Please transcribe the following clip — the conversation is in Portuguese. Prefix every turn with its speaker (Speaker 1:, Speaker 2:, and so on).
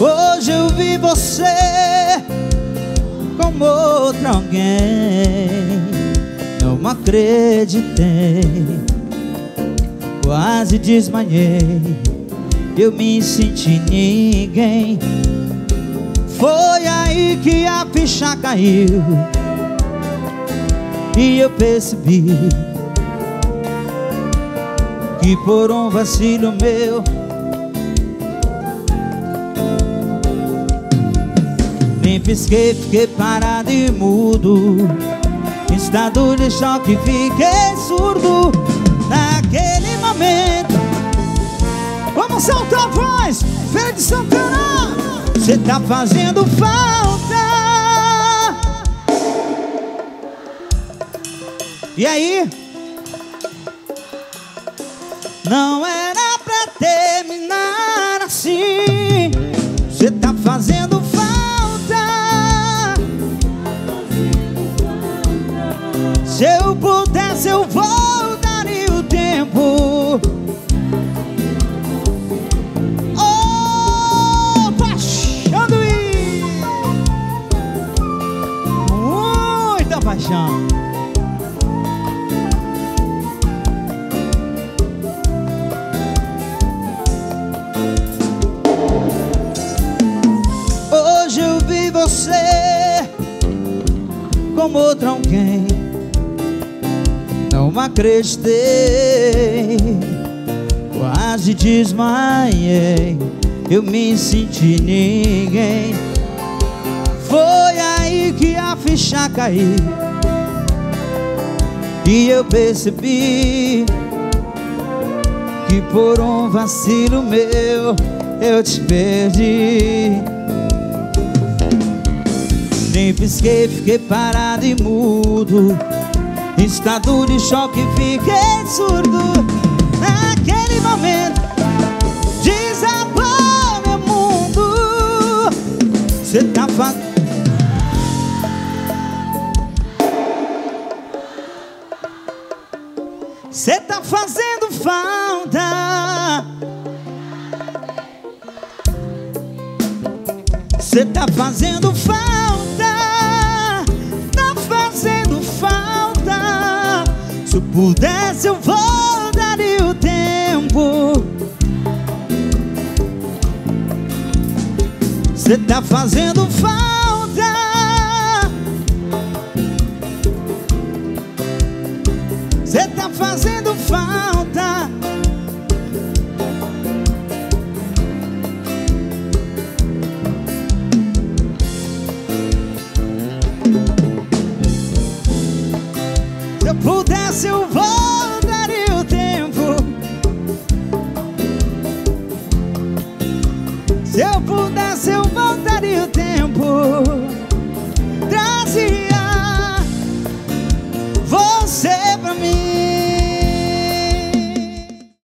Speaker 1: Hoje eu vi você como outro alguém. Não acreditei Quase desmanhei Eu me senti ninguém Foi aí que a ficha caiu. E eu percebi Que por um vacilo meu Nem pisquei, fiquei parado e mudo. Estado de choque, fiquei surdo Naquele momento. Vamos soltar Cê tá fazendo falta. E aí? Não era pra terminar assim. Cê tá fazendo falta. Se eu pudesse eu voltaria Hoje eu vi você como outro alguém. Não acreditei Quase desmaiei. Eu me senti ninguém. Foi aí que a ficha caiu E eu percebi Que por um vacilo meu Eu te perdi. Nem pisquei, fiquei parado e mudo. Estado de choque, fiquei surdo. Naquele momento Desabou meu mundo. Cê tá fazendo Cê tá fazendo falta. Cê tá fazendo falta. Tá fazendo falta. Se eu pudesse eu voltaria o tempo. Cê tá fazendo falta Cê tá fazendo falta. Se eu pudesse eu voltaria o tempo. Se eu pudesse eu voltaria